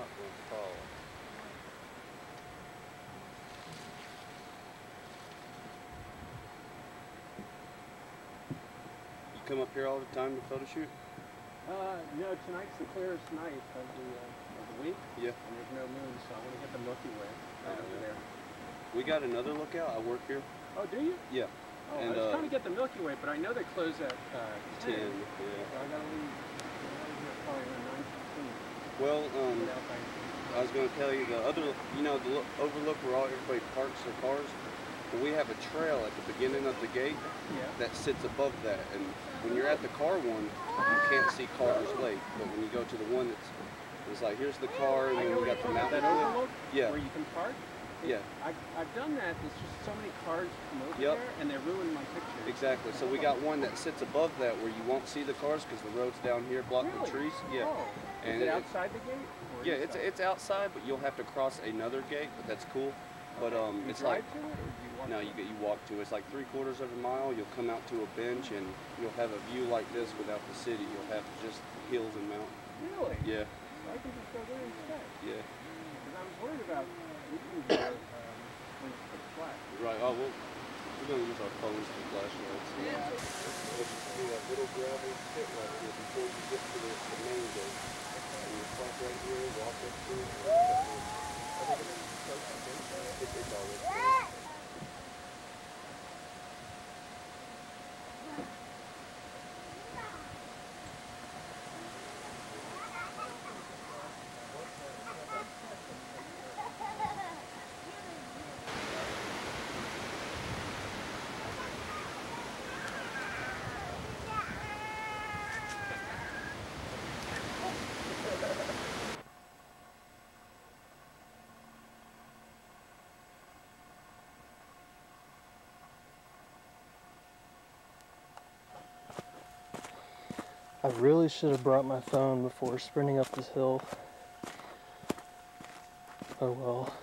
not going to fall. You come up here all the time to photo shoot? Uh, no, tonight's the clearest night of the, uh, of the week, Yeah. and there's no moon, so I want to get the Milky Way right Oh, over yeah. there. We got another lookout. I work here. Oh, do you? Yeah. Oh, And, I was uh, trying to get the Milky Way, but I know they close at uh, 10. 10. So Yeah. I gotta leave. I gotta leave here probably around 9:15. Well, um, Get out by- I was going to tell you the other, you know, the lo- overlook where all everybody parks their cars. We have a trail at the beginning of the gate Yeah. that sits above that, and when you're at the car one, you can't see Carter's Lake. But when you go to the one that's, it's like here's the car, and then we got the mountain. That overlook? Yeah. Where you can park? Yeah. I, I've done that. There's just so many cars come over Yep. there, and they ruin my picture. Exactly. So we got one that sits above that where you won't see the cars because the road's down here block Really? the trees. Yeah. Oh. And Is it it- outside the gate? Yeah, it's inside? it's outside, but you'll have to cross another gate. But that's cool. But um, You it's like to it, or do you walk no, you get you walk to. It's like three quarters of a mile. You'll come out to a bench and you'll have a view like this without the city. You'll have just hills and mountains. Really? Yeah, I can just go there instead. yeah. Because I was worried about leaving here um, when it's pitch black. Right. Oh well, we're gonna use our phones for flashlights. Yeah. But you see that little gravel pit right here before you get to the, the main gate. And you park right here, walk up to it. I think it's close to the gate. It's, it's already. I really should have brought my phone before sprinting up this hill. Oh well.